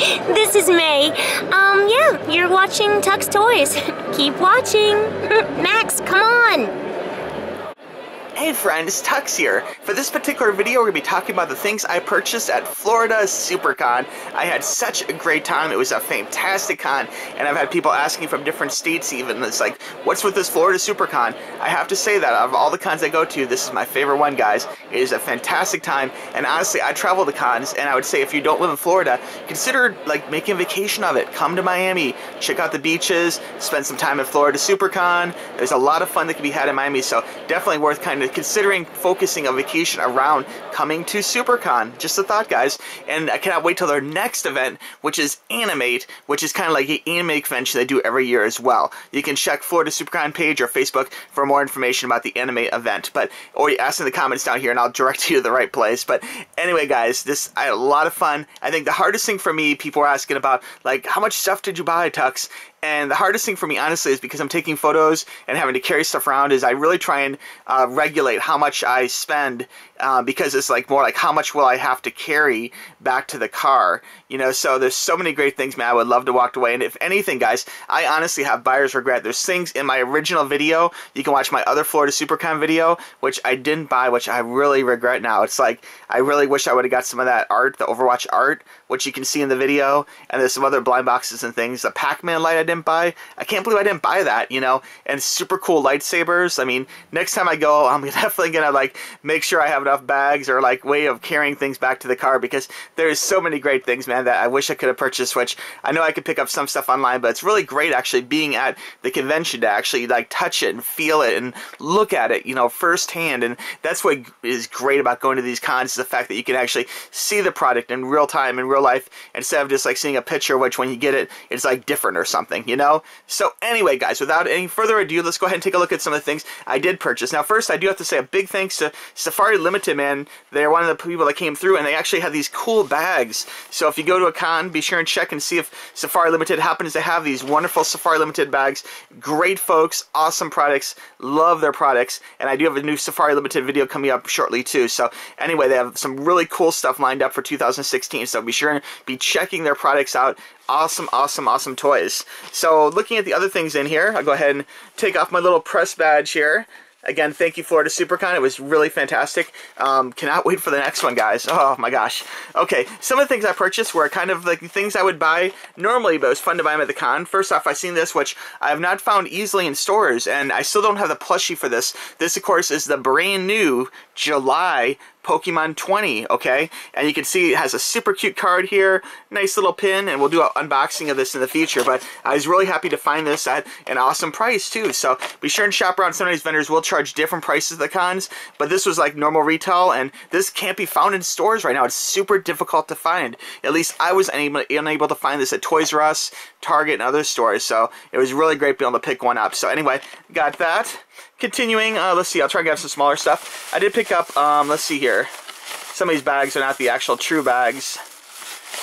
this is May. Um, yeah, you're watching Tuxx Toys. Keep watching. Max, come on. Hey friends, Tuxx here. For this particular video, we're going to be talking about the things I purchased at Florida SuperCon. I had such a great time. It was a fantastic con, and I've had people asking from different states even. It's like, what's with this Florida SuperCon? I have to say that out of all the cons I go to, this is my favorite one, guys. It is a fantastic time, and honestly, I travel to cons, and I would say if you don't live in Florida, consider like making a vacation of it. Come to Miami, check out the beaches, spend some time at Florida SuperCon. There's a lot of fun that can be had in Miami, so definitely worth kind of considering focusing a vacation around coming to SuperCon. Just a thought, guys. And I cannot wait till their next event, which is Animate, which is kind of like an anime convention they do every year as well. You can check Florida SuperCon page or Facebook for more information about the Animate event. But or you ask in the comments down here, and I'll direct you to the right place. But anyway, guys, this I had a lot of fun. I think the hardest thing for me, people are asking about like how much stuff did you buy, Tuxx? And the hardest thing for me, honestly, is because I'm taking photos and having to carry stuff around, is I really try and uh, regulate how much I spend uh, because it's like more like how much will I have to carry back to the car, you know. So there's so many great things, man. I would love to walk away. And if anything, guys, I honestly have buyer's regret. There's things in my original video. You can watch my other Florida SuperCon video, which I didn't buy, which I really regret now. It's like I really wish I would have got some of that art, the Overwatch art, which you can see in the video. And there's some other blind boxes and things. The Pac-Man light I didn't buy. I can't believe I didn't buy that, you know. And super cool lightsabers. I mean, next time I go, I'm definitely gonna like make sure I have enough bags or like way of carrying things back to the car because there's so many great things, man, that I wish I could have purchased. Which I know I could pick up some stuff online, but it's really great actually being at the convention to actually like touch it and feel it and look at it, you know, firsthand. And that's what is great about going to these cons is the fact that you can actually see the product in real time in real life instead of just like seeing a picture, which when you get it, it's like different or something, you know. So anyway, guys, without any further ado, let's go ahead and take a look at some of the things I did purchase. Now, first, I do have to say a big thanks to Safari Limited, man. They're one of the people that came through, and they actually have these cool bags. So if you go to a con, be sure and check and see if Safari Limited happens to have these wonderful Safari Limited bags. Great folks, awesome products, love their products, and I do have a new Safari Limited video coming up shortly too. So anyway, they have some really cool stuff lined up for 2016. So be sure and be checking their products out awesome, awesome, awesome toys. So looking at the other things in here, I'll go ahead and take off my little press badge here. Again, thank you, Florida SuperCon. It was really fantastic. Um, cannot wait for the next one, guys. Oh, my gosh. Okay, some of the things I purchased were kind of like things I would buy normally, but it was fun to buy them at the con. First off, I seen this, which I have not found easily in stores, and I still don't have the plushie for this. This, of course, is the brand new July Pokemon 20, okay? And you can see it has a super cute card here, nice little pin, and we'll do an unboxing of this in the future, but I was really happy to find this at an awesome price, too. So be sure and shop around. Some of these vendors will charge different prices at the cons, but this was like normal retail, and this can't be found in stores right now. It's super difficult to find. At least I was unable, unable to find this at Toys R Us, Target, and other stores, so it was really great being able to pick one up. So anyway, got that. Continuing, uh, let's see, I'll try and get some smaller stuff. I did pick up, um, let's see here. Some of these bags are not the actual true bags.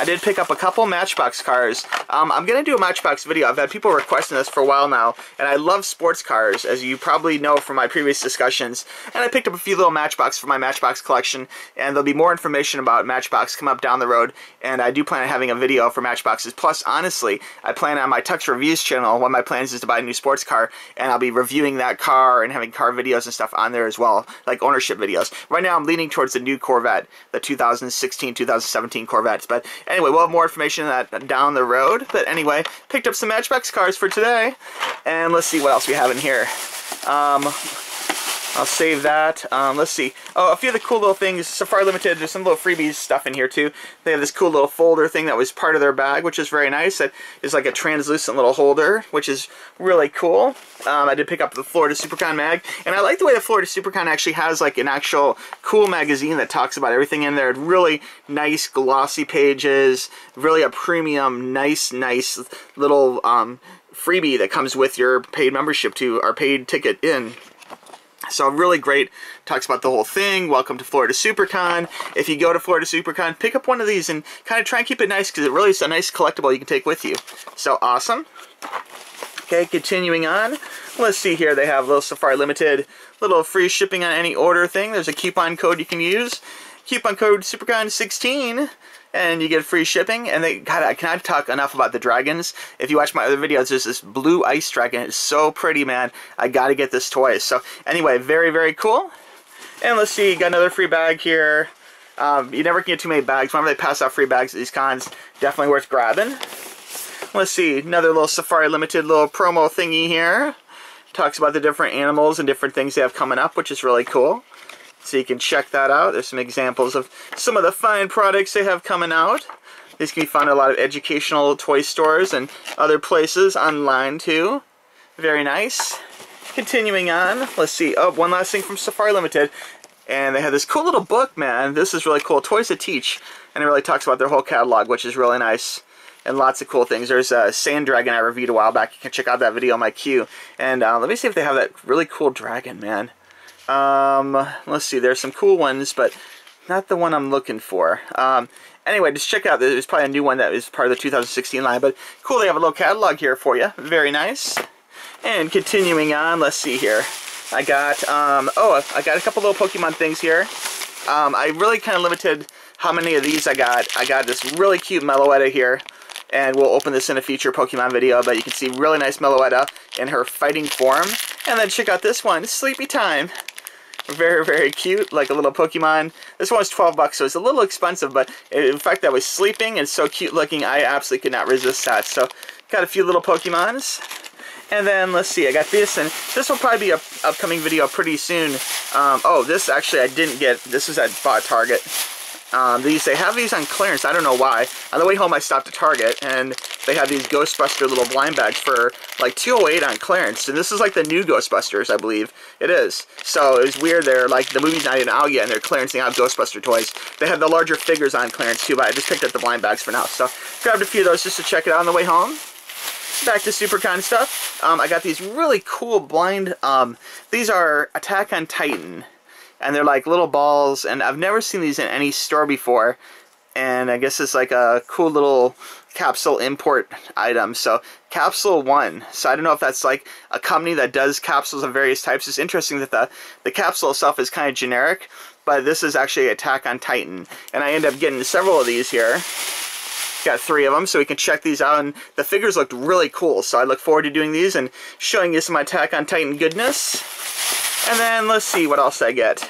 I did pick up a couple Matchbox cars. Um, I'm going to do a Matchbox video. I've had people requesting this for a while now, and I love sports cars, as you probably know from my previous discussions. And I picked up a few little Matchbox for my Matchbox collection, and there'll be more information about Matchbox come up down the road, and I do plan on having a video for Matchboxes. Plus, honestly, I plan on my Tuxx Reviews channel, one of my plans is to buy a new sports car, and I'll be reviewing that car and having car videos and stuff on there as well, like ownership videos. Right now, I'm leaning towards the new Corvette, the 2016-2017 Corvettes, but Anyway, we'll have more information on that down the road. But anyway, picked up some Matchbox cars for today. And let's see what else we have in here. Um, I'll save that. Um, let's see. Oh, a few of the cool little things. Safari Limited, there's some little freebies stuff in here too. They have this cool little folder thing that was part of their bag, which is very nice. That is like a translucent little holder, which is really cool. Um, I did pick up the Florida SuperCon mag, and I like the way the Florida SuperCon actually has like an actual cool magazine that talks about everything in there. Really nice glossy pages, really a premium, nice, nice little um, freebie that comes with your paid membership to our paid ticket in. So really great, talks about the whole thing, welcome to Florida SuperCon. If you go to Florida SuperCon, pick up one of these and kind of try and keep it nice because it really is a nice collectible you can take with you. So awesome. Okay, continuing on. Let's see here, they have little Safari Limited, little free shipping on any order thing. There's a coupon code you can use. Coupon code SuperCon16 and you get free shipping. And they, God, I cannot talk enough about the dragons. If you watch my other videos, there's this blue ice dragon. It's so pretty, man. I gotta get this toy. So anyway, very, very cool. And let's see, got another free bag here. Um, you never can get too many bags. Whenever they pass out free bags at these cons, definitely worth grabbing. Let's see, another little Safari Limited little promo thingy here. Talks about the different animals and different things they have coming up, which is really cool. So you can check that out. There's some examples of some of the fine products they have coming out. These can be found at a lot of educational toy stores and other places online too. Very nice. Continuing on, let's see. Oh, one last thing from Safari Limited. And they have this cool little book, man. This is really cool. Toys to Teach. And it really talks about their whole catalog, which is really nice. And lots of cool things. There's a Sand Dragon I reviewed a while back. You can check out that video on my queue. And uh, let me see if they have that really cool dragon, man. Um, let's see. There's some cool ones, but not the one I'm looking for. Um, anyway, just check out. There's probably a new one that is part of the 2016 line. But cool, they have a little catalog here for you. Very nice. And continuing on, let's see here. I got, um, oh, I got a couple little Pokemon things here. Um, I really kind of limited how many of these I got. I got this really cute Meloetta here. And we'll open this in a future Pokemon video, but you can see really nice Meloetta in her fighting form. And then check out this one, Sleepy Time. Very, very cute, like a little Pokemon. This one was 12 bucks, so it's a little expensive, but in fact that was sleeping and so cute looking, I absolutely could not resist that. So, got a few little Pokemons. And then, let's see, I got this, and this will probably be a upcoming video pretty soon. Um, oh, this actually I didn't get. This was at Bought Target. Um, these They have these on clearance, I don't know why. On the way home I stopped at Target, and they have these Ghostbuster little blind bags for like 208 on clearance. And this is like the new Ghostbusters, I believe. It is. So it's weird, they're like, the movie's not even out yet, and they're clearancing out Ghostbuster toys. They have the larger figures on clearance too, but I just picked up the blind bags for now. So grabbed a few of those just to check it out on the way home back to SuperCon stuff. Um, I got these really cool blind, um, these are Attack on Titan. And they're like little balls, and I've never seen these in any store before. And I guess it's like a cool little capsule import item. So Capsule One. So I don't know if that's like a company that does capsules of various types. It's interesting that the the capsule itself is kind of generic, but this is actually Attack on Titan, and I end up getting several of these here. Got three of them, so we can check these out. And the figures looked really cool, so I look forward to doing these and showing you some Attack on Titan goodness. And then let's see what else I get.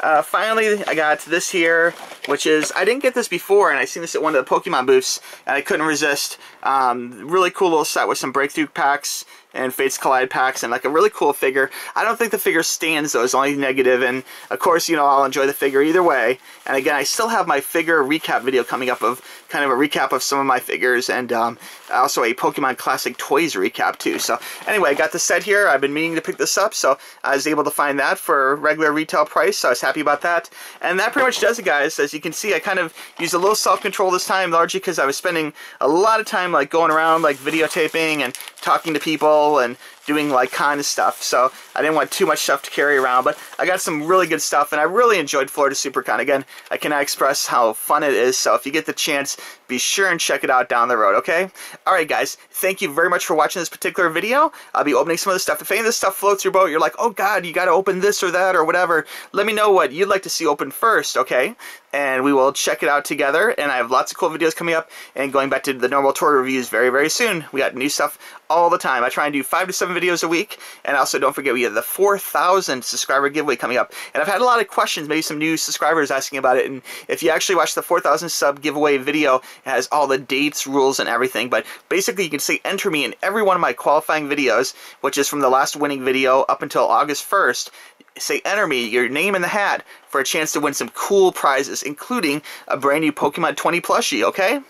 Uh, finally, I got this here, which is, I didn't get this before, and I seen this at one of the Pokemon booths, and I couldn't resist. Um, really cool little set with some breakthrough packs and Fates Collide packs and like a really cool figure. I don't think the figure stands though, it's only negative and of course, you know, I'll enjoy the figure either way. And again, I still have my figure recap video coming up of kind of a recap of some of my figures and um, also a Pokemon Classic Toys recap too. So anyway, I got the set here. I've been meaning to pick this up, so I was able to find that for regular retail price, so I was happy about that. And that pretty much does it, guys. As you can see, I kind of used a little self-control this time, largely because I was spending a lot of time like going around like videotaping and talking to people and doing like kind of stuff. So I didn't want too much stuff to carry around, but I got some really good stuff and I really enjoyed Florida SuperCon. Again, I cannot express how fun it is. So if you get the chance, be sure and check it out down the road, okay? Alright guys, thank you very much for watching this particular video. I'll be opening some of the stuff. If any of this stuff floats your boat, you're like, oh god, you gotta open this or that or whatever, let me know what you'd like to see open first, okay? And we will check it out together. And I have lots of cool videos coming up and going back to the normal tour reviews very, very soon. We got new stuff all the time. I try and do five to seven videos a week. And also don't forget we have the 4,000 subscriber giveaway coming up. And I've had a lot of questions, maybe some new subscribers asking about it. And if you actually watch the 4,000 sub giveaway video, it has all the dates, rules, and everything. But basically you can say enter me in every one of my qualifying videos, which is from the last winning video up until August 1st say enter me, your name in the hat, for a chance to win some cool prizes, including a brand new Pokemon 20 plushie, okay?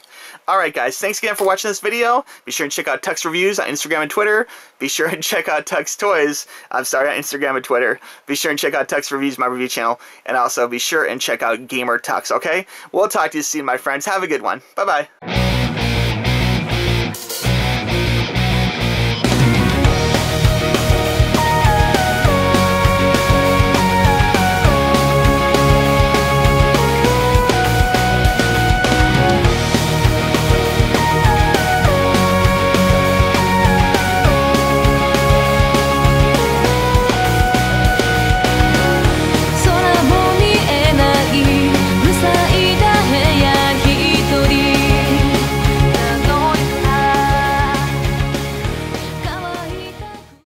Alright guys, thanks again for watching this video. Be sure and check out Tuxx Reviews on Instagram and Twitter. Be sure and check out Tuxx Toys, I'm sorry, on Instagram and Twitter. Be sure and check out Tuxx Reviews, my review channel. And also be sure and check out Gamer Tuxx, okay? We'll talk to you soon, my friends. Have a good one. Bye-bye.